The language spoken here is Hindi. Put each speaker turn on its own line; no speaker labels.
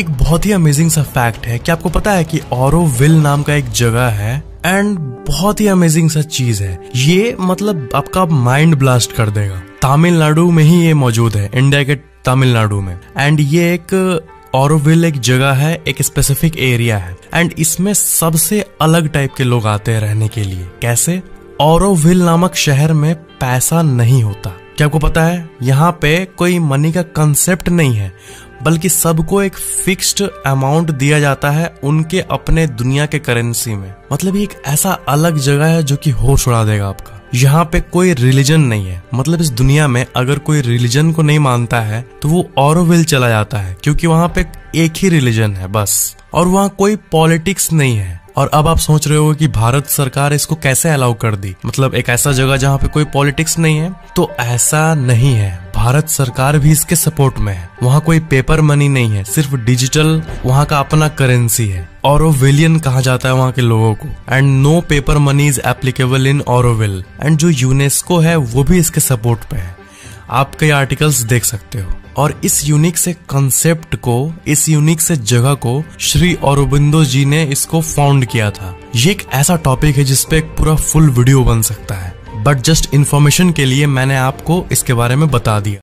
एक बहुत ही अमेजिंग सा फैक्ट है कि आपको पता है कि औरोविल नाम का एक जगह है एंड बहुत ही अमेजिंग सा चीज़ है। ये मतलब आपका माइंड ब्लास्ट कर देगा। तमिलनाडु में ही ये मौजूद है इंडिया के तमिलनाडु में। एंड ये एक औरोविल एक जगह है, एक स्पेसिफिक एरिया है। एंड इसमें सबसे अलग टाइप के लोग आते हैं रहने के लिए। कैसे? औरोविल नामक शहर में पैसा नहीं होता। क्या आपको पता है? यहाँ पे कोई मनी का कंसेप्ट नहीं है। बल्कि सबको एक फिक्स्ड अमाउंट दिया जाता है उनके अपने दुनिया के करेंसी में। मतलब एक ऐसा अलग जगह है जो कि होश उड़ा देगा आपका। यहाँ पे कोई रिलीजन नहीं है। मतलब इस दुनिया में अगर कोई रिलीजन को नहीं मानता है तो वो औरविल चला जाता है, क्योंकि वहाँ पे एक ही रिलीजन है, बस। और वहाँ कोई पॉलिटिक्स नहीं है। और अब आप सोच रहे हो कि भारत सरकार इसको कैसे अलाउ कर दी? मतलब एक ऐसा जगह जहाँ पे कोई पॉलिटिक्स नहीं है तो ऐसा नहीं है। भारत सरकार भी इसके सपोर्ट में है। वहाँ कोई पेपर मनी नहीं है, सिर्फ़ डिजिटल वहाँ का अपना करेंसी है। औरोविलियन कहा जाता है वहाँ के लोगों को। And no paper money is applicable in Auroville and जो यूनेस्को है, वो भी इसके सपोर्ट पे है। आप कई आर्टिकल्स देख सकते हो। और इस यूनिक से कंसेप्ट को, इस यूनिक से जगह को, श्री औरबिंदो जी ने इसको फाउंड किया था। ये एक ऐसा टॉपिक है जिसपे एक पूरा फुल वीडियो बन सकता है। बट जस्ट इन्फॉर्मेशन के लिए मैंने आपको इसके बारे में बता दिया।